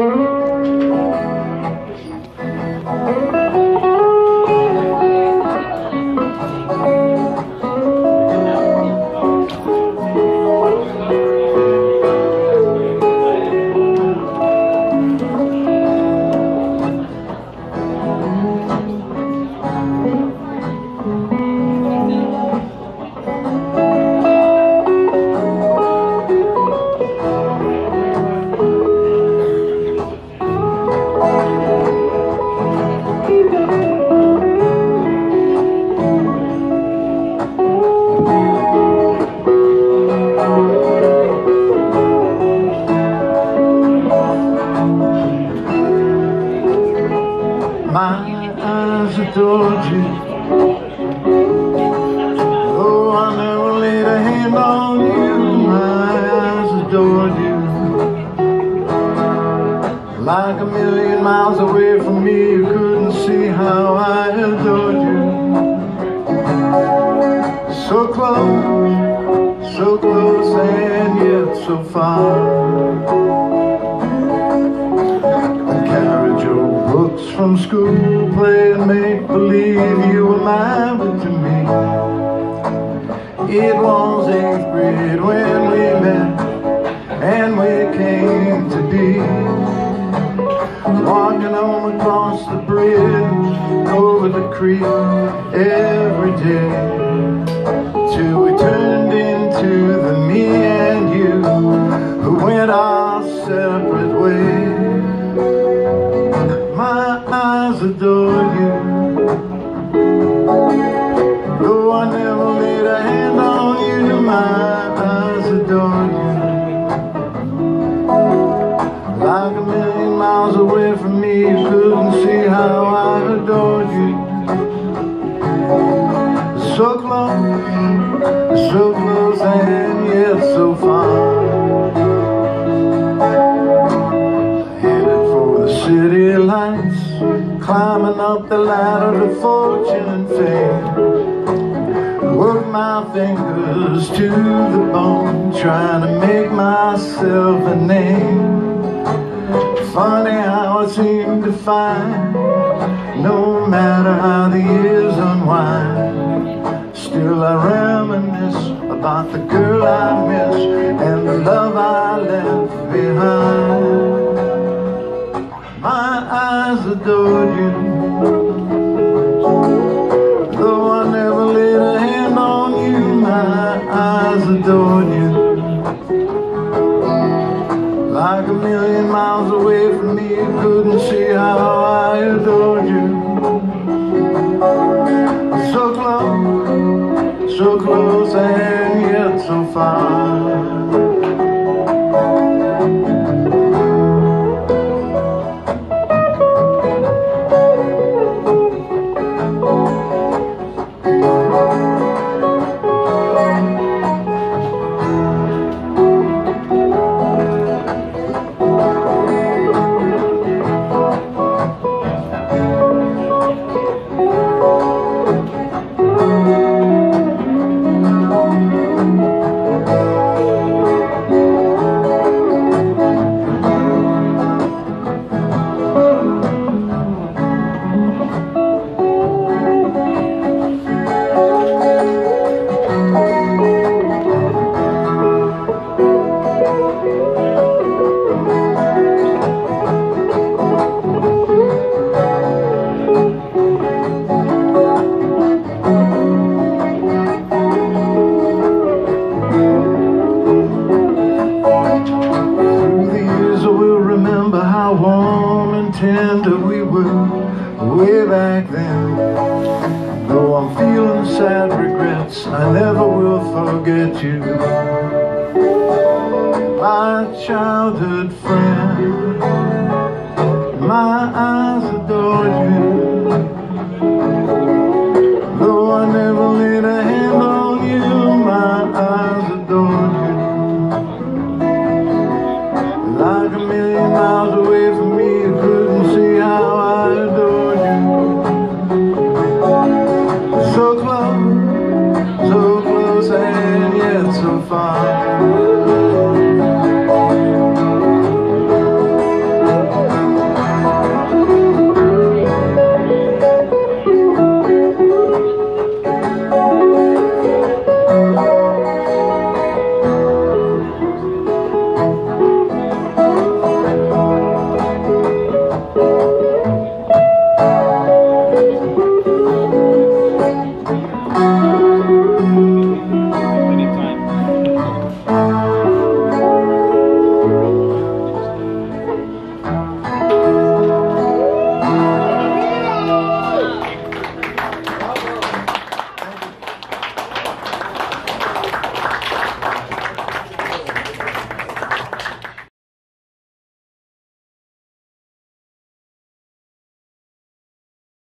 My miles away from me You couldn't see how I adored you So close, so close and yet so far I carried your books from school, playing make-believe you were married to me. It was eighth grade when we met, and we came to be. Walking home across the bridge, over the creek, every day. Till we turned into the me and you, who went our separate ways my eyes adore So close, so close and yet so far Headed for the city lights Climbing up the ladder to fortune and fame. Work my fingers to the bone Trying to make myself a name. Funny how I seem to find No matter how the years unwind Still I reminisce about the girl I miss And the love I left behind. My eyes adored you tender we were way back then. Though I'm feeling sad regrets, I never will forget you. My childhood friend, my eyes adored you. Though I never laid a hand on you, my eyes adore you. Like a million get so far.